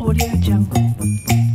Audio Jungle.